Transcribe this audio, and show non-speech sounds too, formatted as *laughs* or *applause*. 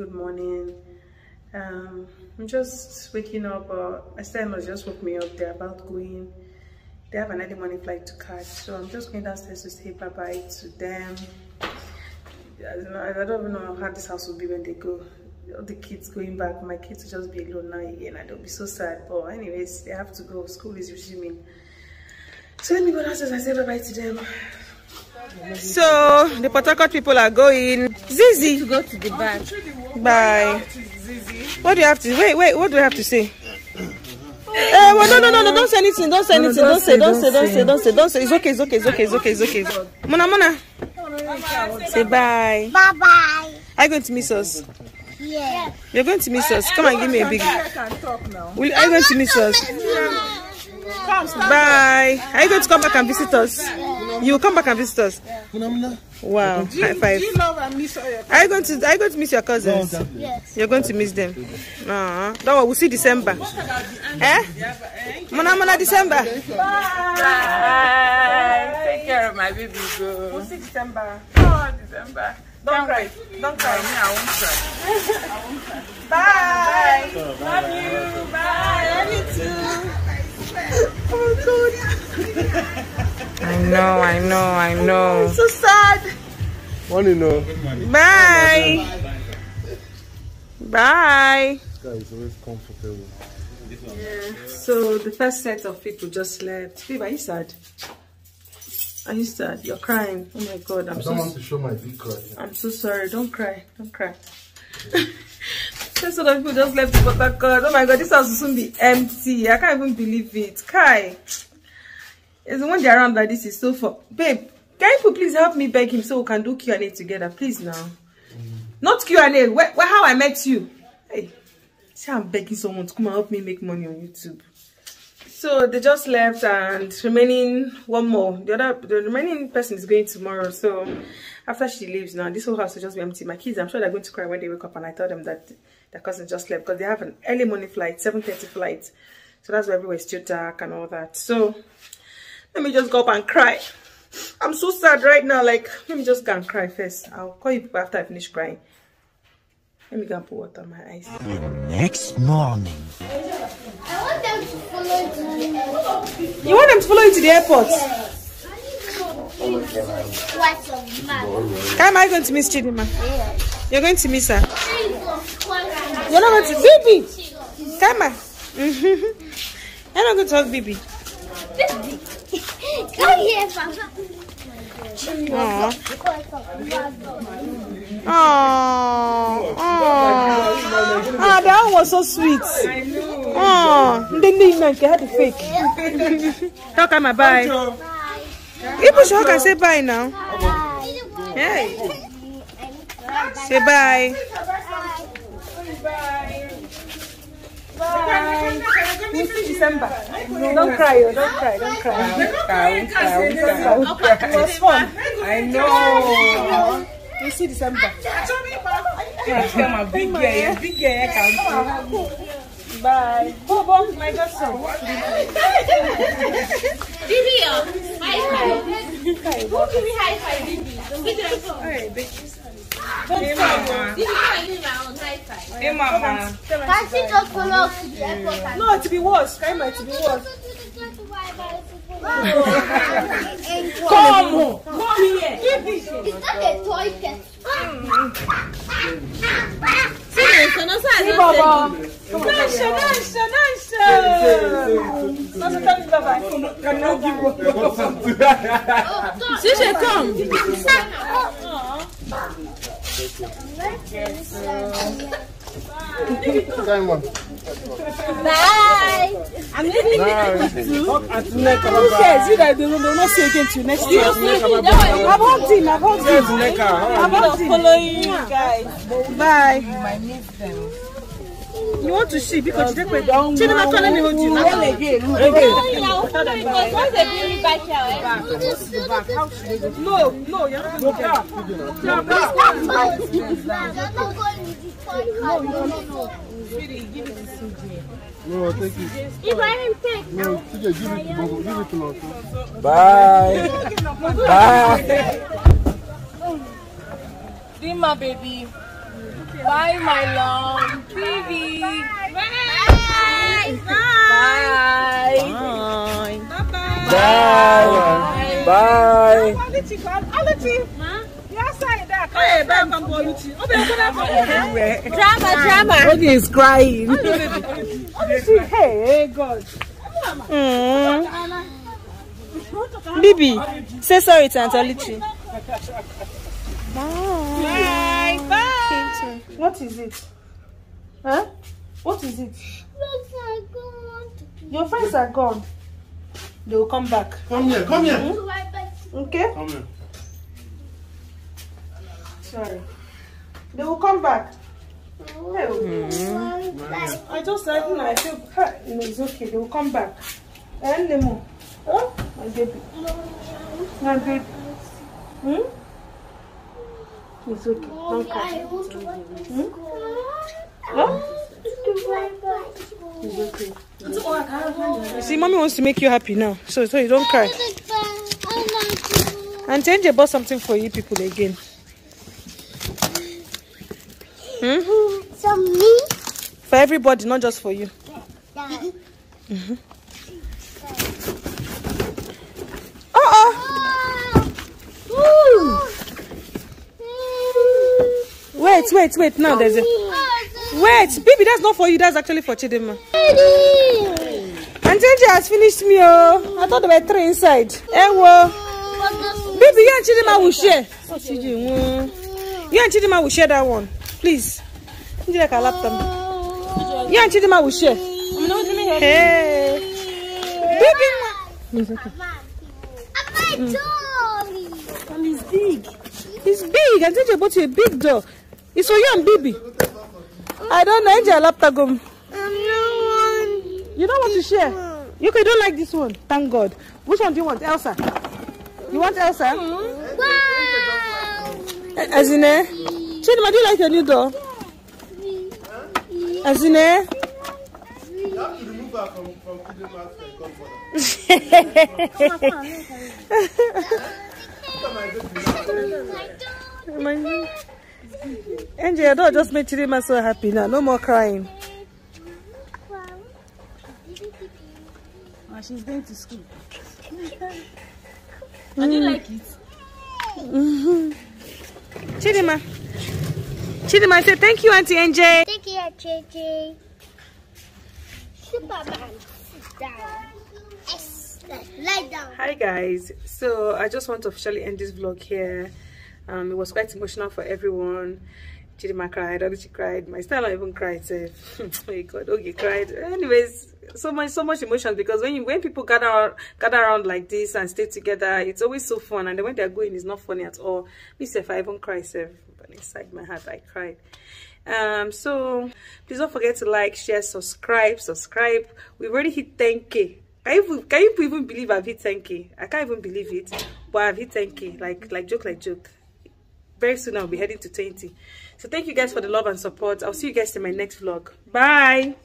Good morning. Um, I'm just waking up. Uh, my son just woke me up. They're about going. They have an early morning flight to catch, so I'm just going downstairs to say bye bye to them. I don't, even know how this house will be when they go. All the kids going back, my kids will just be alone now again. I don't be so sad. But anyways, they have to go. School is resuming. So let me go downstairs and say bye bye to them. So the Port people are going. Zizi, to go to the back. Bye. What do you have to wait? Wait, what do I have to say? Eh, well, no, no, no, no, don't say anything, don't say anything, don't say, don't say, don't say, don't say, don't say. It's okay, it's okay, it's okay, it's okay, it's okay. It's okay. Mona, Mona. Say bye. Bye bye. Are you going to miss us? Yeah. You're going to miss us. Come and give me a big. Will, are you going to miss us? Bye. Are you going to come back and visit us? You will come back and visit us. Wow. High five. Are you going to Are you going to miss your cousins? Yes. You're going to miss them. Uh, don't worry, we'll see December. Eh? Mona Mona December. Bye. Take care of my baby girl. We'll see December. Oh, December. Don't cry. Don't cry. Me, I won't cry. *laughs* Bye. Love you. Bye. Love you too. I know, I know, I know. So sad. Want to know? Bye. Bye. This guy is always comfortable. So the first set of people just left. Babe, are you sad? Are you sad? You're crying. Oh my god, I'm I so don't want to show my big cry. I'm so sorry. Don't cry. Don't cry. *laughs* First set of people just left the Port God. Oh my god, this house will soon be empty. I can't even believe it. Kai. It's when they're around like this is so fun. Babe, can you please help me beg him so we can do Q&A together, please now. Not Q&A. Where, where, how I met you. Hey, see I'm begging someone to come and help me make money on YouTube. So they just left and remaining one more. The other the remaining person is going tomorrow. So after she leaves now, this whole house will just be empty. My kids, I'm sure they're going to cry when they wake up and I tell them that their cousin just left because they have an early morning flight, 7.30 flight. So that's why everywhere is still dark and all that. So let me just go up and cry. I'm so sad right now. Like, let me just go and cry first. I'll call you after I finish crying. Let me go and put water on my eyes. Next morning. I want them to follow the You want them to follow you to the airport? white of man. How am I going to miss Chidima? You're going to miss her. You're You're not going to Bibi. Come on. You're not going to hug Bibi. Come here, Papa. Aww. Aww. Aww. Ah, that one was so sweet. Aww. Then they like had the fake. *laughs* How can I buy? People should hug and say bye now. Hey. Say bye. Bye. We'll see December. Don't cry, oh, don't cry, don't cry. It was fun. I know. We'll see December. I'm a big girl. Big girl. Bye. Bobo, my godson. Bibi, oh, high five. Who give me high five, Bibi? Hey, mama. Bibi, come and give me my own high five. Hey, mama. Can she just follow us to the airport? and- No, to be worse. Might to be worse. Come. Come here. It's not a toy cat baba. Nice, nice, nice. Non, c'est pas du baba. Si je tombe. Bye. I'm leaving you. too. Who cares? You guys don't not say again to next year. I've hugged him. I've hugged him. I've hugged him. Following you guys. Bye. You might miss. Want to see because you take my dog. Chidima, come let me hold you. Again. Again. Once they bring me back here, No, no, you're not going to You're not going with the toy car. No, no, no. No, take it. Ibrahim, take. No, TJ, give it to Bobo. Give it to Lonso. Bye. Bye. Dima, baby. Bye, my love. Baby. Bye. Bye. Bye. Bye. Drama, drama. Oge is crying. Hey, God. Mm. Bibi, say sorry to Auntie Oluchi. Bye. What is it? Huh? What is it? Your friends are gone. They will come back. Come here, come here. Okay? Come here. Sorry. They will come back. Hey, I just said, no, I feel, "Ha, know, it's okay. They will come back. And Nemo. Oh, my baby. My baby. Hmm? It's okay. Don't cry. Huh? It's okay. You see, mommy wants to make you happy now. So, so you don't cry. And Angel bought something for you people again. Hmm? So me? For everybody, not just for you. Uh-oh. Wait, wait, wait. Now there's a... Wait, baby, that's not for you. That's actually for Chidima. And Angel has finished me, oh. I thought there were three inside. Eh, well. Baby, you and Chidima will share. Oh. You and Chidima will share that one. Please. Angel, like a laptop. You and Chidima will share. Hey. Baby. It's okay. And it's big. It's big. And Angel bought you a big door. It's for you and baby. I don't know. Angel, laptop. go. You don't want to share? You okay, don't like this one. Thank God. Which one do you want? Elsa? You want Elsa? Eh, As in, eh? Do you like your new door? As in, eh? You have to remove her from, from Chidima's uh, godfather. Angel, your door just made Chidima so happy now. No more crying. Oh, she's going to school. *laughs* I do like it. Mm-hmm. Chidima. Chidima, say thank you, Auntie Angel. Thank you, JJ. Superman, sit down. Yes, lie down. Hi guys. So I just want to officially end this vlog here. Um, it was quite emotional for everyone. Chidima cried, Oluchi cried, my style even cried. *laughs* Oh my god, okay cried. Anyways, so much so much emotion because when you when people gather gather around like this and stay together, it's always so fun. And then when they're going, it's not funny at all. Me self, I even self, but inside my heart I cried. Um, so please don't forget to like, share, subscribe, subscribe. We've already hit 10k. Can you, can you even believe I've hit 10k? I can't even believe it, but I've hit 10k. Like like joke like joke. Very soon I'll be heading to 20. So thank you guys for the love and support. I'll see you guys in my next vlog. Bye.